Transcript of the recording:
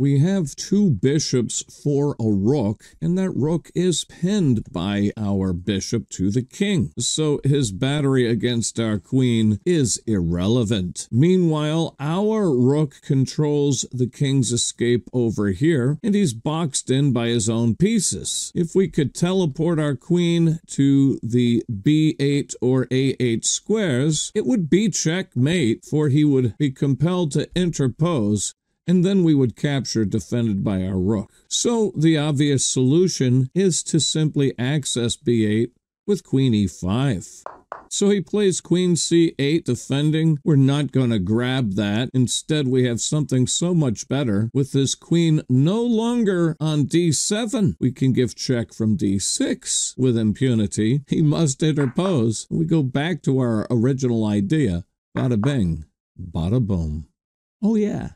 We have two bishops for a rook, and that rook is pinned by our bishop to the king. So his battery against our queen is irrelevant. Meanwhile, our rook controls the king's escape over here, and he's boxed in by his own pieces. If we could teleport our queen to the b8 or a8 squares, it would be checkmate, for he would be compelled to interpose and then we would capture defended by our rook. So the obvious solution is to simply access b8 with queen e5. So he plays queen c8 defending. We're not going to grab that. Instead, we have something so much better. With this queen no longer on d7, we can give check from d6 with impunity. He must interpose. We go back to our original idea. Bada bing, bada boom. Oh yeah.